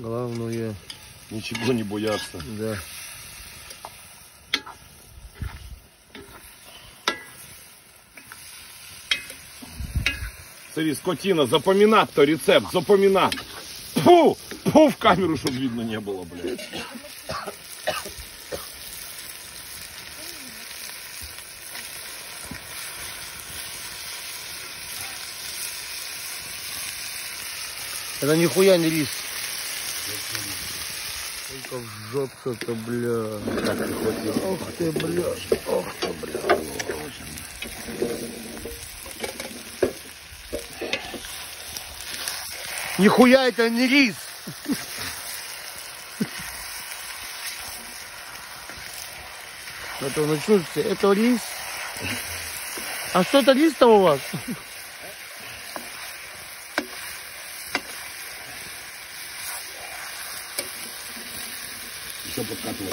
Главное, Ничего не бояться. да. Смотри, скотина, запоминать то рецепт, запоминать. Фу, фу, в камеру, чтобы видно не было, блядь. Это нихуя не рис. Только вжется-то, бля. Так не хватило. Ох ты, бля. Ох ты, бля. Нихуя это не рис. Это начнется. Это рис. А что это рис-то у вас? Еще подкатывай.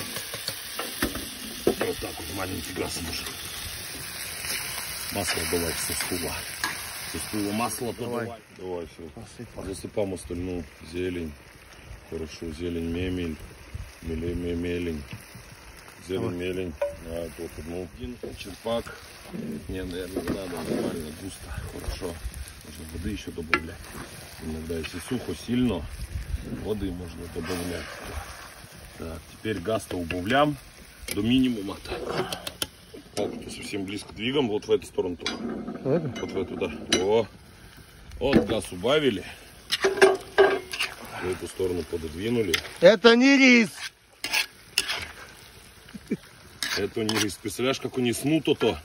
Вот так вот, маленький газ может. Масло давай со стула. Со стула масло подавай. Давай, все. Засыпаем остальную зелень. Хорошо, зелень мемель. Меле, ме- мелень. Зелень, мелень. На это вот одну. Один черпак. Не, наверное, не надо. Нормально, густо. Хорошо. Можно воды еще добавлять. Иногда, если сухо, сильно, воды можно добавлять. Так, теперь газ-то убавлям до минимума. Палку совсем близко двигаем, вот в эту сторону только. Вот в эту, да. О. Вот газ убавили. В эту сторону пододвинули. Это не рис. Это не рис. Представляешь, как они снуто-то,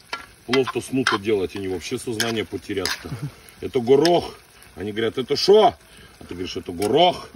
плов-то снуто делать, они вообще сознание потерят-то. Это горох. Они говорят, это что? А ты говоришь, это горох.